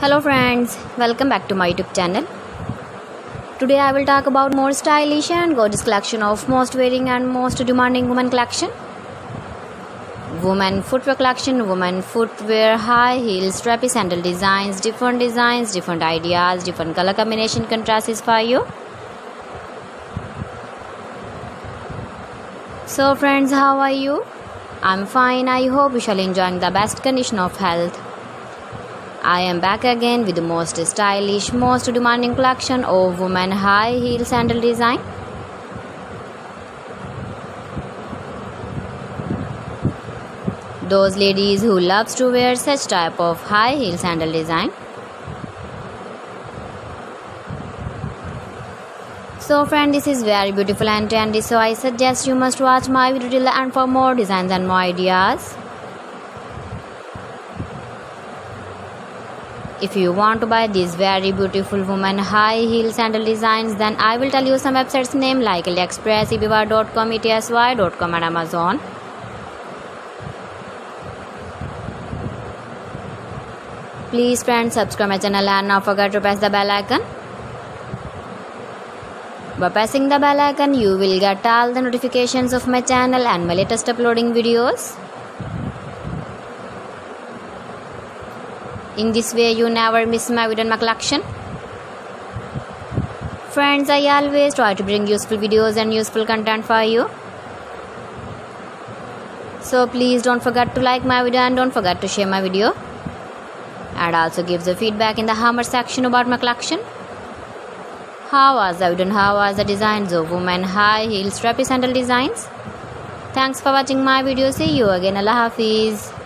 Hello friends, welcome back to my YouTube channel. Today I will talk about more stylish and gorgeous collection of most wearing and most demanding women collection. Women footwear collection, women footwear, high heels, strappy sandal designs, different designs, different ideas, different color combination contrasts for you. So friends, how are you? I'm fine. I hope you shall enjoying the best condition of health. I am back again with the most stylish, most demanding collection of women high heel sandal design. Those ladies who loves to wear such type of high heel sandal design. So friend this is very beautiful and trendy so I suggest you must watch my video till and for more designs and more ideas. If you want to buy these very beautiful woman high heel sandal designs, then I will tell you some websites name like AliExpress, eBay.com, ETSY.com and Amazon. Please friends subscribe my channel and not forget to press the bell icon. By pressing the bell icon, you will get all the notifications of my channel and my latest uploading videos. In this way, you never miss my video and my collection. Friends, I always try to bring useful videos and useful content for you. So please don't forget to like my video and don't forget to share my video. And also give the feedback in the hammer section about my collection. How was the video how was the designs of women high heel strappy sandal designs? Thanks for watching my video. See you again. Allah Hafiz.